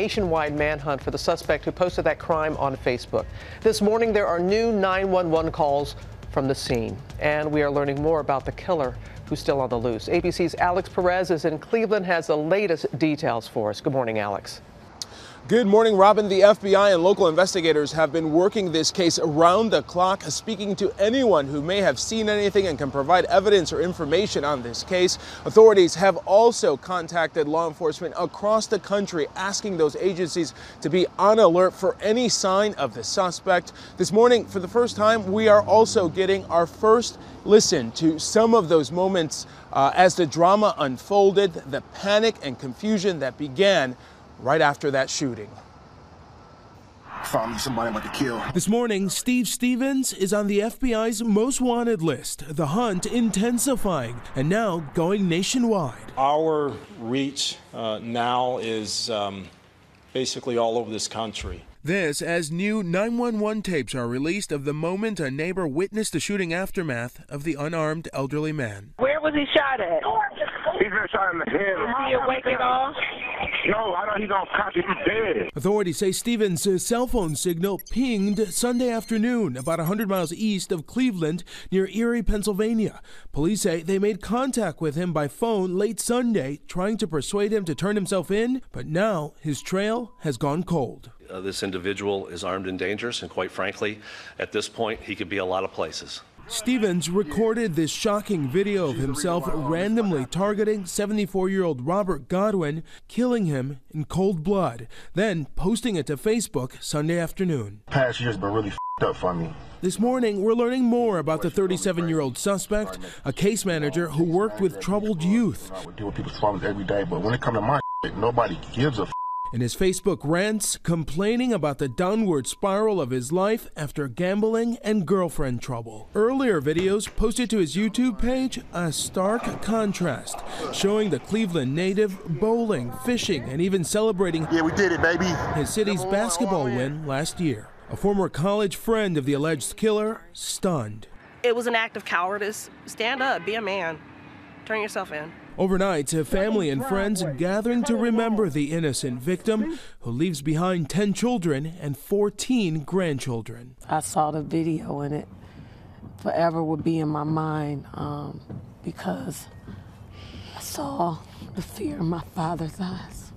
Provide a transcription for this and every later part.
nationwide manhunt for the suspect who posted that crime on Facebook. This morning, there are new 911 calls from the scene, and we are learning more about the killer who's still on the loose. ABC's Alex Perez is in Cleveland, has the latest details for us. Good morning, Alex. Good morning, Robin. The FBI and local investigators have been working this case around the clock, speaking to anyone who may have seen anything and can provide evidence or information on this case. Authorities have also contacted law enforcement across the country, asking those agencies to be on alert for any sign of the suspect. This morning, for the first time, we are also getting our first listen to some of those moments uh, as the drama unfolded, the panic and confusion that began right after that shooting. Found somebody about to kill. This morning, Steve Stephens is on the FBI's most wanted list, the hunt intensifying and now going nationwide. Our reach uh, now is um, basically all over this country. This as new 911 tapes are released of the moment a neighbor witnessed the shooting aftermath of the unarmed elderly man. Where was he shot at? He's been shot in the head. Is he awake at all? No, I don't. He's unconscious. He's dead. Authorities say Stephens' cell phone signal pinged Sunday afternoon about 100 miles east of Cleveland near Erie, Pennsylvania. Police say they made contact with him by phone late Sunday, trying to persuade him to turn himself in, but now his trail has gone cold. Uh, this individual is armed and dangerous, and quite frankly, at this point, he could be a lot of places. Stephens recorded this shocking video of himself randomly targeting 74 year old Robert Godwin, killing him in cold blood, then posting it to Facebook Sunday afternoon. Past year's been really up for me. This morning, we're learning more about the 37 year old suspect, a case manager who worked with troubled youth. I deal with people's problems every day, but when it comes to my nobody gives a in his Facebook rants, complaining about the downward spiral of his life after gambling and girlfriend trouble. Earlier videos posted to his YouTube page a stark contrast, showing the Cleveland native bowling, fishing, and even celebrating Yeah, we did it, baby. his city's basketball win last year. A former college friend of the alleged killer stunned. It was an act of cowardice. Stand up, be a man, turn yourself in. Overnight, family and friends gathering to remember the innocent victim who leaves behind 10 children and 14 grandchildren. I saw the video and it forever would be in my mind um, because I saw the fear in my father's eyes.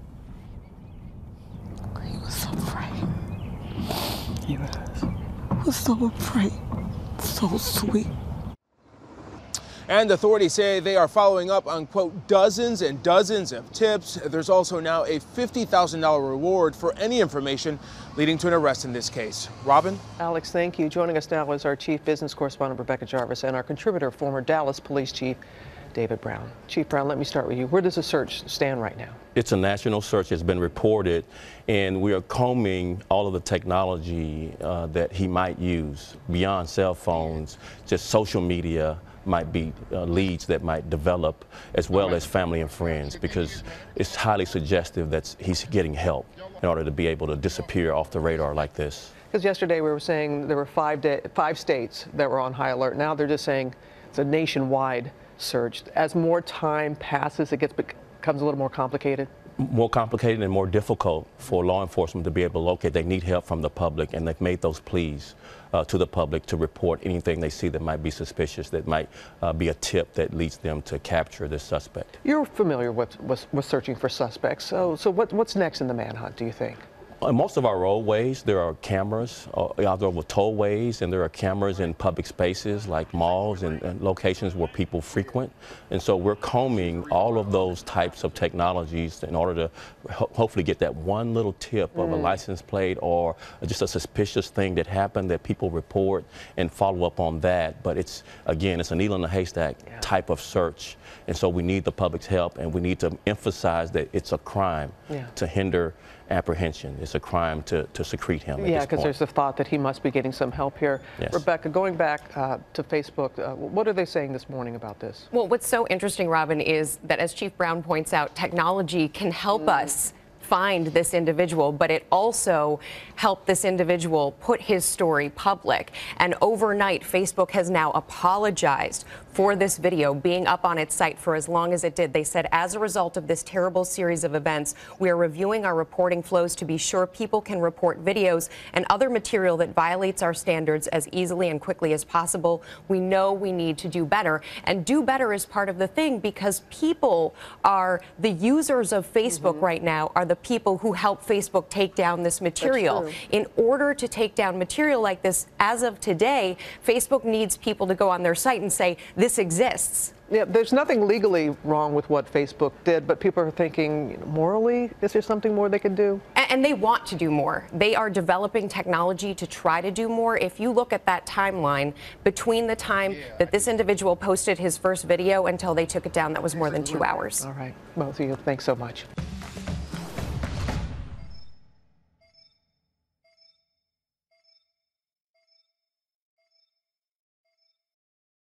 He was so afraid. He was. He was so afraid. So sweet. And authorities say they are following up on, quote, dozens and dozens of tips. There's also now a $50,000 reward for any information leading to an arrest in this case. Robin? Alex, thank you. Joining us now is our chief business correspondent, Rebecca Jarvis, and our contributor, former Dallas Police Chief David Brown. Chief Brown, let me start with you. Where does the search stand right now? It's a national search. It's been reported, and we are combing all of the technology uh, that he might use beyond cell phones, just social media, might be uh, leads that might develop as well as family and friends because it's highly suggestive that he's getting help in order to be able to disappear off the radar like this. Because yesterday we were saying there were five, five states that were on high alert. Now they're just saying it's a nationwide surge. As more time passes, it gets becomes a little more complicated more complicated and more difficult for law enforcement to be able to locate. They need help from the public, and they've made those pleas uh, to the public to report anything they see that might be suspicious, that might uh, be a tip that leads them to capture this suspect. You're familiar with, with, with searching for suspects. So, so what, what's next in the manhunt, do you think? In most of our roadways, there are cameras, uh, either over tollways, and there are cameras in public spaces like malls and, and, locations where people frequent. And so we're combing all of those types of technologies in order to ho hopefully get that one little tip mm. of a mm. license plate or just a suspicious thing that happened that people report and follow up on that. But it's, again, it's a needle in a haystack yeah. type of search. And so we need the public's help and we need to emphasize that it's a crime yeah. to hinder apprehension. It's a crime to, to secrete him. Yeah, because there's the thought that he must be getting some help here. Yes. Rebecca, going back uh, to Facebook, uh, what are they saying this morning about this? Well, what's so interesting, Robin, is that as Chief Brown points out, technology can help mm. us find this individual, but it also helped this individual put his story public. And overnight, Facebook has now apologized for this video being up on its site for as long as it did. They said, as a result of this terrible series of events, we are reviewing our reporting flows to be sure people can report videos and other material that violates our standards as easily and quickly as possible. We know we need to do better. And do better is part of the thing because people are the users of Facebook mm-hmm. right now, are the people who help Facebook take down this material. In order to take down material like this, as of today, Facebook needs people to go on their site and say, this exists. Yeah, there's nothing legally wrong with what Facebook did, but people are thinking you know, morally, is there something more they could do? And they want to do more. They are developing technology to try to do more. If you look at that timeline between the time that this individual posted his first video until they took it down, that was more than two hours. All right, both of you, thanks so much.